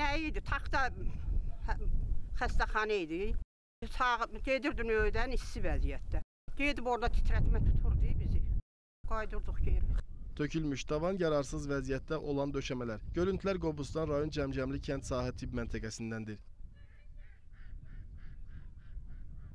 Nə idi? Taxta hə- xəstəxana idi. Sağ gedirdi növdən isti vəziyyətdə. Gedib orada titrətmə tuturdu bizi. Qaydırdıq geri. Tökülmüş tavan yararsız vəziyyətdə olan döşəmələr. Görüntülər Qobustan rayon Cəmcəmli kənd sahə tibb məntəqəsindəndir.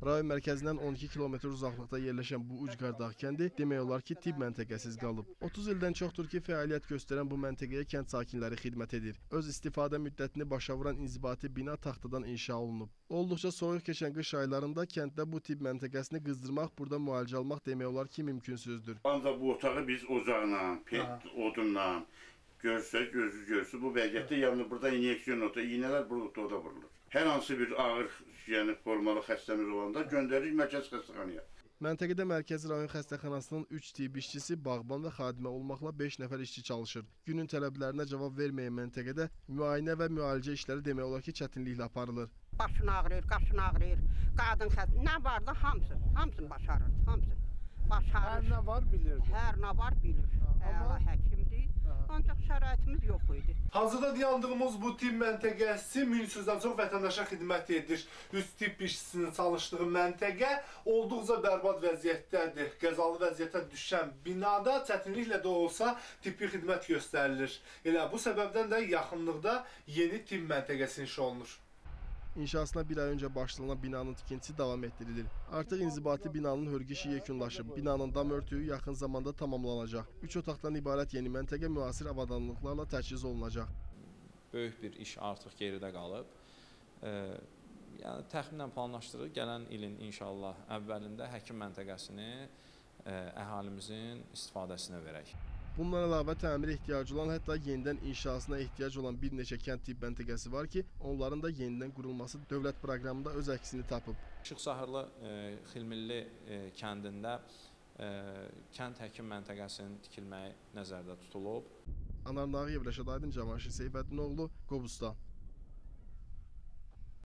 Rayon mərkəzindən 12 kilometr uzaqlıqda yerləşən bu ucqardağ kəndi demək olar ki, tibb məntəqəsiz qalıb. 30 ildən çoxdur ki, fəaliyyət göstərən bu məntəqəyə kənd sakinləri xidmət edir. Öz istifadə müddətini başa vuran inzibati bina taxtadan inşa olunub. Olduqca soyuq keçən qış aylarında kənddə bu tibb məntəqəsini qızdırmaq, burada müalicə almaq demək olar ki, mümkünsüzdür. Ancaq bu otağı biz ocaqla, pet odunla görsək, gözü görsün. Bu vəziyyətdə yəni burada inyeksiyon ota, iynələr burada oda vurulur. Hər hansı bir ağır, yəni formalı xəstəmiz olanda göndəririk mərkəz xəstəxanaya. Məntəqədə Mərkəzi rayon xəstəxanasının 3 tibb işçisi, bağban və xadimə olmaqla 5 nəfər işçi çalışır. Günün tələblərinə cavab verməyən məntəqədə müayinə və müalicə işləri demək olar ki, çətinliklə aparılır. Başın ağrıyır, qaşın ağrıyır. Qadın xəst nə var da hamısı, hamısını başarır, hamısını. Başarır. Hər nə var bilirdi. Hər nə var bilir. Əla həkimdir. Ancaq şəraitimiz yox idi. Hazırda dayandığımız bu tibb məntəqəsi 1300-dən çox vətəndaşa xidmət edir. 3 tibb işçisinin çalışdığı məntəqə olduqca bərbad vəziyyətdədir. Qəzalı vəziyyətə düşən binada çətinliklə də olsa tibbi xidmət göstərilir. Elə bu səbəbdən də yaxınlıqda yeni tibb məntəqəsi inşa olunur. İnşasına bir ay öncə başlanan binanın tikintisi davam etdirilir. Artıq inzibati binanın hörgü işi yekunlaşıb. Binanın dam örtüyü yaxın zamanda tamamlanacaq. 3 otaqdan ibarət yeni məntəqə müasir avadanlıqlarla təchiz olunacaq. böyük bir iş artıq geridə qalıb. E, yəni təxminən planlaşdırılır gələn ilin inşallah əvvəlində həkim məntəqəsini e, əhalimizin istifadəsinə verək. Bundan əlavə təmir ehtiyacı olan, hətta yenidən inşasına ehtiyac olan bir neçə kənd tibb məntəqəsi var ki, onların da yenidən qurulması dövlət proqramında öz əksini tapıb. İşıq Sahırlı e, Xilmilli e, kəndində e, kənd həkim məntəqəsinin tikilməyi nəzərdə tutulub. Anar Nağıyev, Rəşad Aydın, Cavanşir Seyfəddinoğlu, Qobustan.